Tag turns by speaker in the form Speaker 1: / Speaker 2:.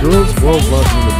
Speaker 1: Girls World University.